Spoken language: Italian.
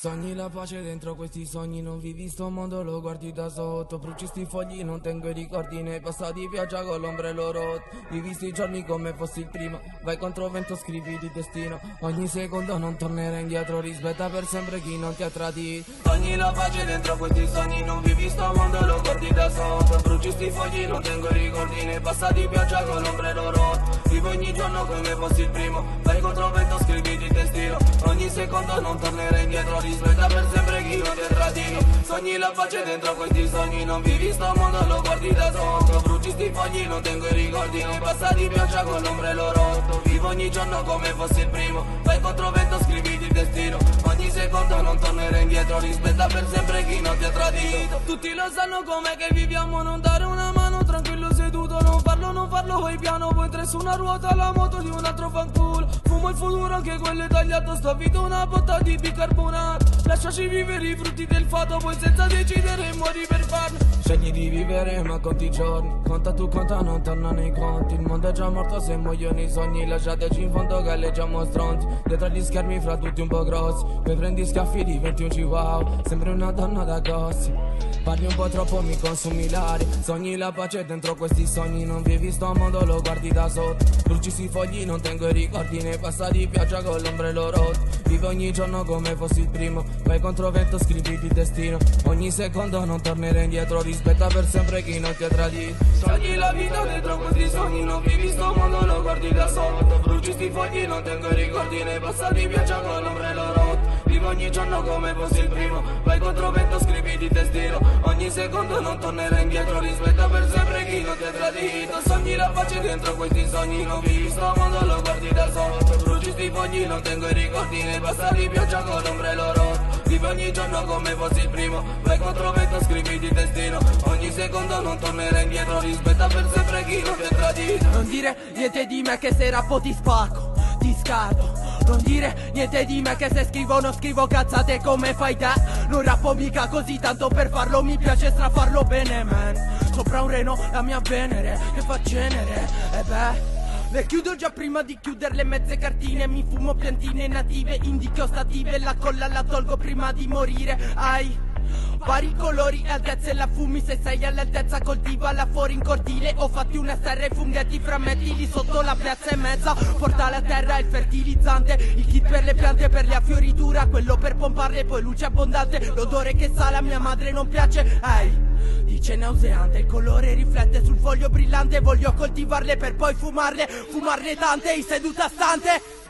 Sogni la pace dentro questi sogni, non vivi sto mondo, lo guardi da sotto. Bruci sti fogli, non tengo i ricordi nei passati, pioggia con l'ombrello rotto. Vivi sti giorni come fossi il primo, vai contro vento, scrivi di destino. Ogni secondo non tornerai indietro, rispetta per sempre chi non ti ha tradito. Sogni la pace dentro questi sogni, non vivi sto mondo, lo guardi da sotto. Bruci sti fogli, non tengo i ricordi nei passati, pioggia con l'ombrello rotto. Vivo ogni giorno come fossi il primo, vai contro vento, scrivi di destino. Ogni secondo non tornerai indietro, rispetta per sempre chi non ti è tradito. Sogni la pace dentro questi sogni Non vivi sto mondo, lo guardi da sotto. Bruci sti fogli, non tengo i ricordi Nei passati pioggia con l'ombrello rotto Vivo ogni giorno come fosse il primo. Vai contro vento, scriviti il destino. Ogni secondo non tornerai indietro Rispetta per sempre chi non ti ha tradito. Tutti lo sanno com'è che viviamo Non dare una mano tranquillo seduto Non farlo, non farlo, vai piano. Poi tre su una ruota la moto di un altro fanculo Futuro, anche quello è tagliato Sto vita una botta di bicarbonato Lasciaci vivere i frutti del fatto Poi senza decidere muori per farlo. Scegli di vivere ma conti giorni. Conta tu conta non tornano i conti. Il mondo è già morto se muoiono i sogni Lasciateci in fondo galleggiamo stronzi. Dietro agli schermi fra tutti un po' grossi. Poi prendi scaffi diventi un chihuahua. Sembri una donna da gossi Parli un po' troppo mi consumi l'aria. Sogni la pace dentro questi sogni Non vivi sto mondo lo guardi da sotto. Bruci sui fogli non tengo i ricordi Nei passati pioggia con l'ombrello rotto Vivo ogni giorno come fossi il primo. Vai contro vento scrivi il destino. Ogni secondo non tornerai indietro Rispetta per sempre chi non ti ha tradito. Sogni la vita dentro questi sogni Non vivi sto mondo lo guardi da sotto. Bruci sti fogli non tengo i ricordi Nei passati pioggia con l'ombrello rotto Vivo ogni giorno come fossi il primo. Vai contro vento scrivi il destino Ogni secondo non tornerai indietro Rispetta per sempre chi non ti ha tradito. Sogni la pace dentro questi sogni Non vivi sto mondo lo guardi da sotto Bruci sti fogli non tengo i ricordi Nei passati pioggia con l'ombrello rotto Vivo ogni giorno come fossi il primo. Vai contro vento scrivi il destino Ogni secondo non tornerai indietro Rispetta per sempre chi non ti ha tradito. Non dire niente di me che se rappo ti spacco Ti scarto non dire niente di me che se scrivo non scrivo cazzate come fai te? Non rappo mica così tanto per farlo mi piace strafarlo bene man. Sopra un reno la mia venere che fa cenere. E beh le chiudo già prima di chiudere le mezze cartine Mi fumo piantine native, indiche ostative La colla la tolgo prima di morire Ai Vari colori e altezze la fumi Se sei all'altezza coltiva fuori in cortile Ho fatti una serra e funghetti frammenti sotto la piazza e mezza. Porta la terra il fertilizzante Il kit per le piante per la fioritura Quello per pomparle poi luce abbondante L'odore che sale a mia madre non piace. Ehi Dice nauseante, il colore riflette sul foglio brillante Voglio coltivarle per poi fumarle Fumarne tante in seduta stante